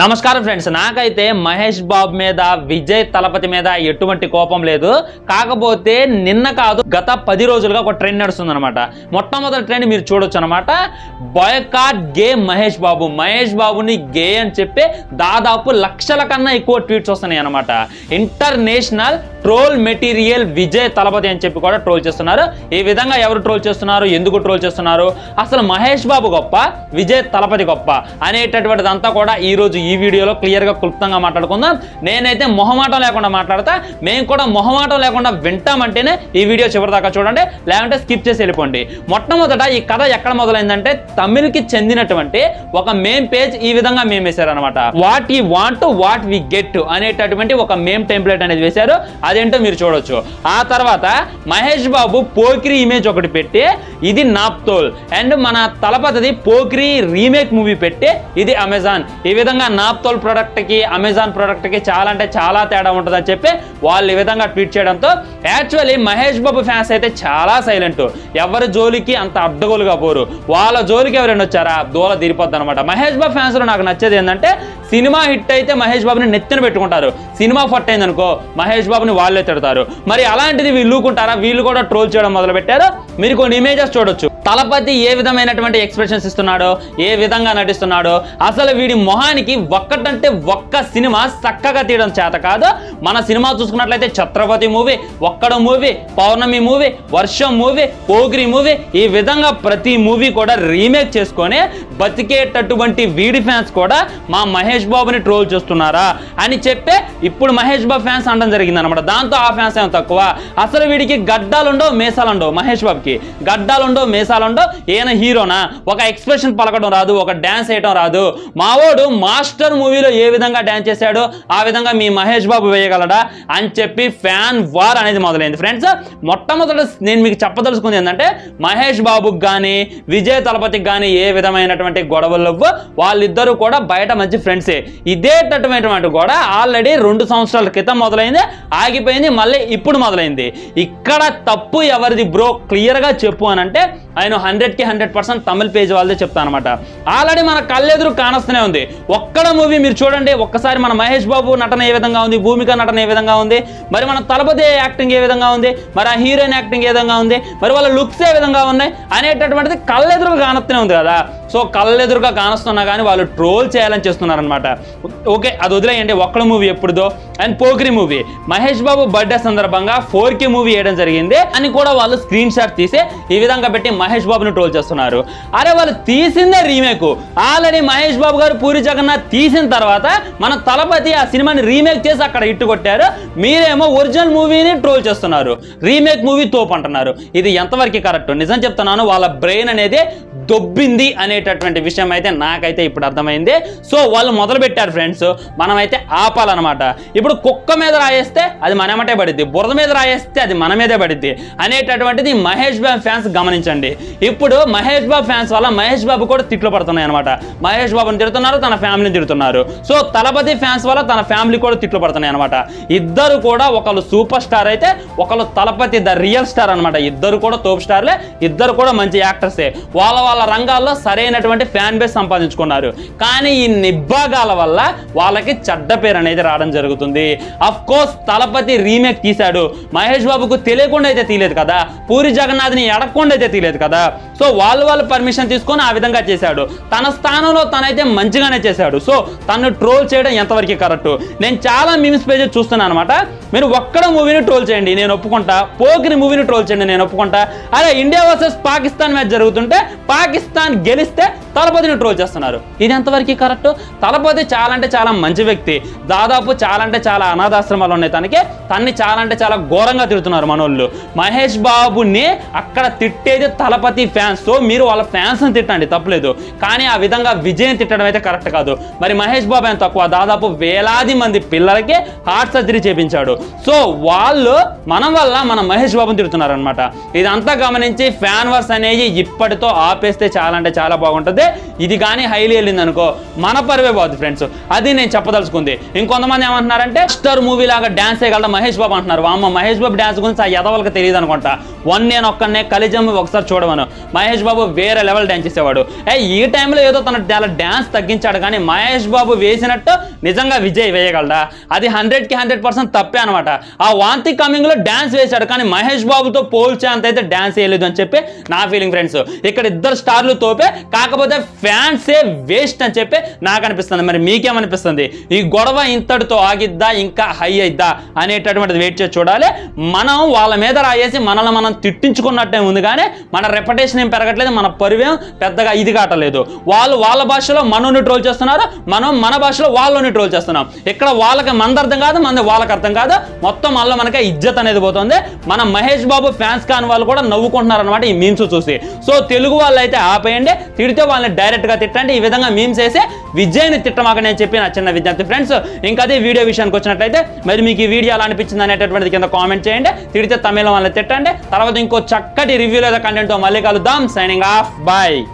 నమస్కారం ఫ్రెండ్స్. నాకైతే మహేష్ బాబు మీద విజయ్ తలపతి మీద ఎటువంటి కోపం లేదు. కాకపోతే నిన్న కాదు గత పది రోజులుగా ఒక ట్రెండ్ నడుస్తుంది అనమాట మొట్టమొదటి ట్రెండ్ మీరు చూడొచ్చు అనమాట బాయ్కాట్ గే మహేష్ బాబు. మహేష్ బాబుని గే అని చెప్పి దాదాపు లక్షల కన్నా ఎక్కువ ట్వీట్స్ వస్తున్నాయి అనమాట international troll material Vijay Thalapathy అని చెప్పి కూడా ట్రోల్ చేస్తున్నారు. ఈ విధంగా ఎవరు ట్రోల్ చేస్తున్నారు? ఎందుకు ట్రోల్ చేస్తున్నారు? అసలు మహేష్ బాబు గొప్ప విజయ్ తలపతి గొప్ప అనేటటువంటిదంతా కూడా ఈ రోజు ఈ వీడియోలో క్లియర్గా క్లుప్తంగా మాట్లాడుకుందాం. నేనైతే మొహమాటం లేకుండా మాట్లాడతా. మేము కూడా మొహమాటం లేకుండా వింటామంటేనే ఈ వీడియో చివరి దాకా చూడండి. లేదంటే స్కిప్ చేసి వెళ్ళిపోండి. మొట్టమొదట ఈ కథ ఎక్కడ మొదలైందంటే తమిళ్కి చెందినటువంటి ఒక మేమ్ పేజ్ ఈ విధంగా మేము వేశారనమాట what we want what we get అనేటటువంటి ఒక మేమ్ టెంప్లెట్ అనేది వేశారు. అదేంటో మీరు చూడొచ్చు. ఆ తర్వాత మహేష్ బాబు పోకిరి ఇమేజ్ ఒకటి పెట్టి ఇది నాప్తోల్. అండ్ మన తలపతిది పోకిరి రీమేక్ మూవీ పెట్టి ఇది అమెజాన్ ఈ విధంగా నాప్తోల్ product కి అమెజాన్ product కి చాలా అంటే చాలా తేడా ఉంటుందని చెప్పి వాళ్ళు ఈ విధంగా ట్వీట్ చేయడంతో యాక్చువల్లీ మహేష్ బాబు ఫ్యాన్స్ అయితే చాలా సైలెంట్. ఎవరి జోలికి అంత అడ్డగోలుగా పోరు. వాళ్ళ జోలికి ఎవరైనా వచ్చారా? దూల తీరిపోద్ది అనమాట మహేష్ బాబు ఫ్యాన్స్లో నాకు నచ్చేది ఏంటంటే సినిమా హిట్ అయితే మహేష్ బాబుని నెత్తిన పెట్టుకుంటారు. సినిమా ఫట్ అయిందనుకో మహేష్ బాబుని వాళ్ళే తిడతారు. మరి అలాంటిది వీళ్ళుకుంటారా వీళ్ళు కూడా ట్రోల్ చేయడం మొదలు పెట్టారు మీరు కొన్ని ఇమేజెస్ చూడొచ్చు. తలపతి ఏ విధమైనటువంటి ఎక్స్ప్రెషన్స్ ఇస్తున్నాడో ఏ విధంగా నటిస్తున్నాడో అసలు వీడి మొహానికి ఒక్కటంటే ఒక్క సినిమా చక్కగా తీయడం చేత కాదు. మన సినిమా చూసుకున్నట్లయితే Chhatrapati movie Okkadu movie Pournami movie Varsham movie Pokiri movie ఈ విధంగా ప్రతి మూవీ కూడా రీమేక్ చేసుకొని బతికేటటువంటి వీడి ఫ్యాన్స్ కూడా మా మహేష్ బాబుని ట్రోల్ చేస్తున్నారా అని చెప్పే ఇప్పుడు మహేష్ బాబు ఫ్యాన్స్ అనడం జరిగింది అనమాట దాంతో ఆ ఫ్యాన్స్ ఏమో తక్కువ? అసలు వీడికి గడ్డాలుండవు మేసాలుండవు మహేష్ బాబుకి. గడ్డాలుండవు ఈయన హీరోనా? ఒక ఎక్స్ప్రెషన్ పలకడం రాదు ఒక డ్యాన్స్ వేయడం రాదు. మావోడు మాస్టర్ మూవీలో ఏ విధంగా డ్యాన్స్ చేశాడో? ఆ విధంగా మీ మహేష్ బాబు వేయగలడా? అని చెప్పి ఫ్యాన్ వార్ అనేది మొదలైంది. ఫ్రెండ్స్ మొట్టమొదట నేను మీకు చెప్పదలుచుకుంది ఏంటంటే మహేష్ బాబుకి కానీ విజయ్ తలపతికి కానీ ఏ విధమైనటువంటి గొడవలు వాళ్ళిద్దరూ కూడా బయట మంచి ఫ్రెండ్సే. ఇదేటటువంటి గొడవ ఆల్రెడీ రెండు సంవత్సరాల క్రితం మొదలైంది ఆగిపోయింది మళ్ళీ ఇప్పుడు మొదలైంది. ఇక్కడ తప్పు ఎవరిది బ్రో? క్లియర్గా చెప్పు అని అంటే ఆయన హండ్రెడ్కి హండ్రెడ్ పర్సెంట్ తమిళ పేజ్ వాళ్ళదే చెప్తాను అనమాట ఆల్రెడీ మన కళ్ళెదురు కానొస్తూనే ఉంది. ఒక్కడ మూవీ మీరు చూడండి ఒక్కసారి మన మహేష్ బాబు నటన ఏ విధంగా ఉంది భూమిక నటన ఏ విధంగా ఉంది మరి మన తలపతి యాక్టింగ్ ఏ విధంగా ఉంది మరి ఆ హీరోయిన్ యాక్టింగ్ ఏ విధంగా ఉంది మరి వాళ్ళ లుక్స్ ఏ విధంగా ఉన్నాయి అనేటటువంటిది కళ్ళెదురు కానొస్తూనే ఉంది కదా. సో కళ్ళెదురుగా కానొస్తున్నా కానీ వాళ్ళు ట్రోల్ చేయాలని చేస్తున్నారనమాట ఓకే అది వదిలేయండి. Okkadu movie ఎప్పుడుదో? And Pokiri movie. Mahesh Babu birthday సందర్భంగా ఫోర్ కే మూవీ వేయడం జరిగింది. అని కూడా వాళ్ళు స్క్రీన్ షాట్ తీసి ఈ విధంగా పెట్టి మహేష్ బాబుని ట్రోల్ చేస్తున్నారు. అరే వాళ్ళు తీసిందే రీమేక్. ఆల్రెడీ మహేష్ బాబు గారు పూరి జగన్నాథ్ తీసిన తర్వాత మన తలపతి ఆ సినిమాని రీమేక్ చేసి అక్కడ ఇట్టు కొట్టారు. మీరేమో ఒరిజినల్ మూవీని ట్రోల్ చేస్తున్నారు. రీమేక్ మూవీ తోపు అంటున్నారు. ఇది ఎంతవరకు కరెక్ట్? నిజం చెప్తున్నాను వాళ్ళ బ్రెయిన్ అనేది దొబ్బింది అనే అనేటటువంటి విషయం అయితే నాకైతే ఇప్పుడు అర్థమైంది. సో వాళ్ళు మొదలు పెట్టారు ఫ్రెండ్స్ మనమైతే ఆపాలన్నమాట. ఇప్పుడు కుక్క మీద రాయేస్తే అది మనమటే పడిద్ది బురద మీద రాయేస్తే అది మన మీదే పడిద్ది అనేటటువంటిది మహేష్ బాబు ఫ్యాన్స్ గమనించండి. ఇప్పుడు మహేష్ బాబు ఫ్యాన్స్ వల్ల మహేష్ బాబు కూడా తిట్లు పడుతున్నాయి అనమాట మహేష్ బాబుని తిడుతున్నారు తన ఫ్యామిలీని తిడుతున్నారు. సో తలపతి ఫ్యాన్స్ వల్ల తన ఫ్యామిలీ కూడా తిట్లు పడుతున్నాయి అనమాట ఇద్దరు కూడా ఒకళ్ళు సూపర్ స్టార్ అయితే ఒకళ్ళు తలపతి ద రియల్ స్టార్ అనమాట ఇద్దరు కూడా తోపు స్టార్లే ఇద్దరు కూడా మంచి యాక్టర్సే. వాళ్ళ వాళ్ళ రంగాల్లో సరే సరైనటువంటి ఫ్యాన్ బేస్ సంపాదించుకున్నారు. కానీ ఈ నిబ్బాగాల వల్ల వాళ్ళకి చెడ్డ పేరు అనేది రావడం జరుగుతుంది. అఫ్ కోర్స్ తలపతి రీమేక్ తీశాడు. మహేష్ బాబుకు తెలియకుండా అయితే తీయలేదు కదా. పూరి జగన్నాథ్ని ఎడకుండా అయితే తీయలేదు కదా. సో వాళ్ళు వాళ్ళు పర్మిషన్ తీసుకొని ఆ విధంగా చేశాడు. తన స్థానంలో తనైతే మంచిగానే చేశాడు. సో తను ట్రోల్ చేయడం ఎంతవరకు కరెక్ట్? నేను చాలా మీమ్స్ పేజెస్ చూస్తున్నాను అనమాట మీరు ఒక్కడ మూవీని ట్రోల్ చేయండి నేను ఒప్పుకుంటా. పోకిరి మూవీని ట్రోల్ చేయండి నేను ఒప్పుకుంటా. అదే ఇండియా వర్సెస్ పాకిస్తాన్ మ్యాచ్ జరుగుతుంటే పాకిస్తాన్ గెలిస్తే తలపతిని ట్రోల్ చేస్తున్నారు. ఇది ఎంతవరకు కరెక్ట్? తలపతి చాలా అంటే చాలా మంచి వ్యక్తి. దాదాపు చాలా అంటే చాలా అనాథాశ్రమాలు ఉన్నాయి తనకి. తన్ని చాలా అంటే చాలా ఘోరంగా తిడుతున్నారు మనోళ్ళు. మహేష్ బాబుని అక్కడ తిట్టేది తలపతి ఫ్యాన్స్ సో మీరు వాళ్ళ ఫ్యాన్స్ని తిట్టండి తప్పలేదు. కానీ ఆ విధంగా విజయం తిట్టడం అయితే కరెక్ట్ కాదు. మరి మహేష్ బాబు ఎంత తక్కువ? దాదాపు వేలాది మంది పిల్లలకి హార్ట్ సర్జరీ చేపించాడు. సో వాళ్ళు మనం వల్ల మన మహేష్ బాబుని తిడుతున్నారు అనమాట ఇదంతా గమనించి ఫ్యాన్ వర్స్ అనేది ఇప్పటితో ఆపేస్తే చాలా అంటే చాలా బాగుంటుంది. ఇది కానీ హైలీ వెళ్ళింది అనుకో మన పరువే పోతుంది ఫ్రెండ్స్ అది నేను చెప్పదలుచుకుంది. ఇంకొంతమంది ఏమంటున్నారంటే స్టార్ మూవీ లాగా డాన్స్ చేయగలదా మహేష్ బాబు? అంటున్నారు. అమ్మ మహేష్ బాబు డాన్స్ గురించి ఆ ఎదవలకు తెలియదు అనుకుంటా వన్ నేను ఒక్కనే కలిజమ్మ ఒకసారి చూడమను. మహేష్ బాబు వేరే లెవెల్ డాన్స్ చేసేవాడు. ఏ ఈ టైంలో ఏదో తన చాలా డాన్స్ తగ్గించాడు కానీ మహేష్ బాబు వేసినట్టు నిజంగా విజయ్ వేయగలడా? అది హండ్రెడ్కి హండ్రెడ్ పర్సెంట్ తప్పే అనమాట ఆ వాంతి కమింగ్లో డాన్స్ వేశాడు కానీ మహేష్ బాబుతో పోల్చే అంత అయితే డాన్స్ వేయలేదు అని చెప్పి నా ఫీలింగ్ ఫ్రెండ్స్ ఇక్కడ ఇద్దరు స్టార్లు తోపే కాకపోతే ఫ్యాన్సే వేస్ట్ అని చెప్పి నాకు అనిపిస్తుంది. మరి మీకేమనిపిస్తుంది? ఈ గొడవ ఇంతటితో ఆగిద్దా ఇంకా హై అయిద్దా అనేటటువంటిది వెయిట్ చేసి చూడాలి. మనం వాళ్ళ మీద రాయేసి మనల్ని మనం తిట్టించుకున్నట్టే ఉంది కానీ మన రెప్యుటేషన్ ఏం పెరగట్లేదు మన పరివేం పెద్దగా ఇది కాటలేదు. వాళ్ళు వాళ్ళ భాషలో మనోని ట్రోల్ చేస్తున్నారు మనం మన భాషలో వాళ్ళని ట్రోల్ చేస్తున్నాం. ఇక్కడ వాళ్ళకి మనది అర్థం కాదు మన వాళ్ళకి అర్థం కాదు. మొత్తం వాళ్ళ మనకి ఇజ్జత్ అనేది పోతుంది. మన మహేష్ బాబు ఫ్యాన్స్ కాని వాళ్ళు కూడా నవ్వుకుంటున్నారు అనమాట ఈ మీమ్స్ చూసి. సో తెలుగు వాళ్ళు అయితే ఆపేయండి తిడితే వాళ్ళని డైరెక్ట్గా తిట్టండి. ఈ విధంగా మీమ్స్ వేసి విజయ్ని తిట్టమాక నేను చెప్పిన చిన్న విద్యార్థి ఫ్రెండ్స్ ఇంకా అదే వీడియో విషయానికి వచ్చినట్లయితే మరి మీకు ఈ వీడియో ఎలా అనిపించింది అనేటటువంటిది కింద కామెంట్ చేయండి. తిడితే తమిళం వాళ్ళని తిట్టండి. తర్వాత ఇంకో చక్కటి రివ్యూ లేదా కంటెంట్తో మళ్ళీ కలుద్దాం. I'm signing off. Bye.